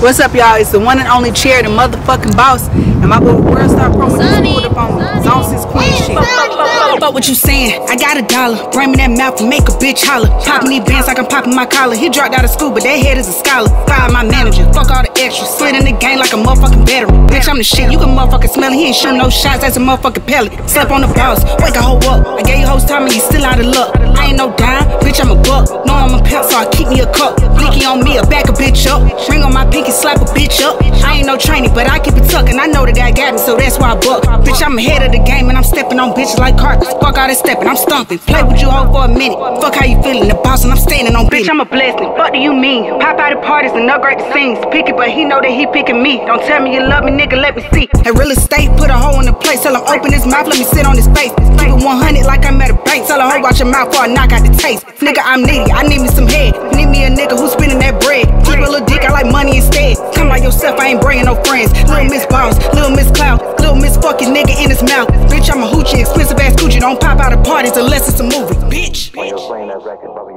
What's up, y'all? It's the one and only Cherry, the motherfucking boss. And my boy World Star Promo just pulled up on me. Zone 6 Queen shit. Fuck what you saying? I got a dollar. Bring me that mouth and make a bitch holler. Popping these bands like I'm popping my collar. He dropped out of school, but that head is a scholar. Fire my manager. Fuck all the extras. Slid in the game like a motherfucking veteran. Bitch, I'm the shit. You can motherfucking smell it. He ain't shooting no shots. That's a motherfucking pellet. Slept on the boss. Wake a hoe up. I gave you hoes time and you still out of luck. I ain't no dime. Bitch, I'm a buck. No, I'm a cup. Blicky on me, I back a bitch up. Ring on my pinky, slap a bitch up. I ain't no training, but I keep it tucked, and I know the guy got me, so that's why I buck. Bitch, I'm ahead of the game, and I'm stepping on bitches like carpets. Fuck all that stepping, I'm stumping. Play with you all for a minute. Fuck how you feeling, the boss, and I'm standing on bitch. I'm a blessing. Fuck do you mean? Pop out of parties and upgrade the scenes. Pick it, but he know that he picking me. Don't tell me you love me, nigga, let me see. At real estate, put a hole in the place. Tell him open his mouth, let me sit on his face. Keep it 100 like I'm at a bank. Tell a hoe watch your mouth before I knock out the taste. Nigga, I'm needy, I need me some head. Yourself, I ain't bringing no friends. Little Miss Boss, little Miss Cloud, little Miss fucking nigga in his mouth. Bitch, I'm a hoochie, expensive ass coochie. Don't pop out of parties unless it's a movie, bitch. You're playing that record, probably